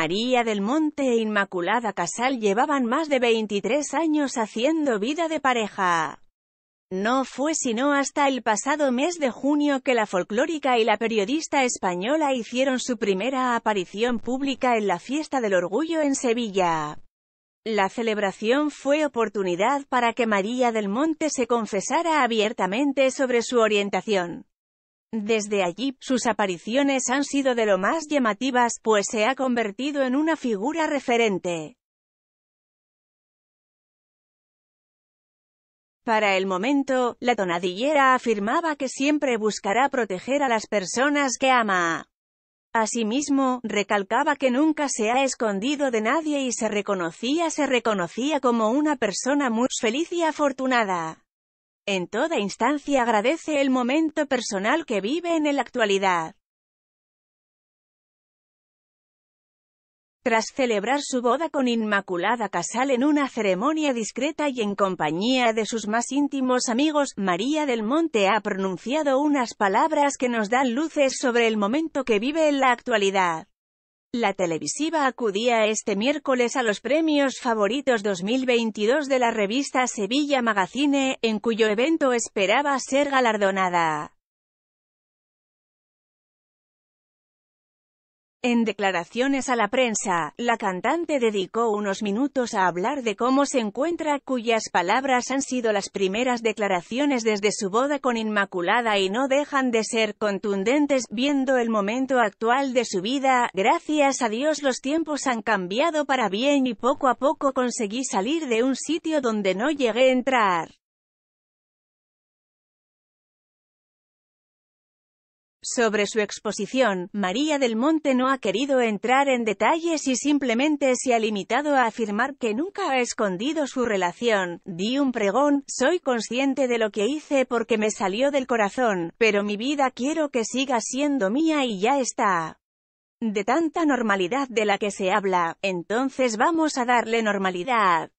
María del Monte e Inmaculada Casal llevaban más de 23 años haciendo vida de pareja. No fue sino hasta el pasado mes de junio que la folclórica y la periodista española hicieron su primera aparición pública en la Fiesta del Orgullo en Sevilla. La celebración fue oportunidad para que María del Monte se confesara abiertamente sobre su orientación. Desde allí, sus apariciones han sido de lo más llamativas, pues se ha convertido en una figura referente. Para el momento, la tonadillera afirmaba que siempre buscará proteger a las personas que ama. Asimismo, recalcaba que nunca se ha escondido de nadie y se reconocía se reconocía como una persona muy feliz y afortunada. En toda instancia agradece el momento personal que vive en la actualidad. Tras celebrar su boda con Inmaculada Casal en una ceremonia discreta y en compañía de sus más íntimos amigos, María del Monte ha pronunciado unas palabras que nos dan luces sobre el momento que vive en la actualidad. La televisiva acudía este miércoles a los premios favoritos 2022 de la revista Sevilla Magazine, en cuyo evento esperaba ser galardonada. En declaraciones a la prensa, la cantante dedicó unos minutos a hablar de cómo se encuentra, cuyas palabras han sido las primeras declaraciones desde su boda con Inmaculada y no dejan de ser contundentes, viendo el momento actual de su vida, gracias a Dios los tiempos han cambiado para bien y poco a poco conseguí salir de un sitio donde no llegué a entrar. Sobre su exposición, María del Monte no ha querido entrar en detalles y simplemente se ha limitado a afirmar que nunca ha escondido su relación. Di un pregón, soy consciente de lo que hice porque me salió del corazón, pero mi vida quiero que siga siendo mía y ya está. De tanta normalidad de la que se habla, entonces vamos a darle normalidad.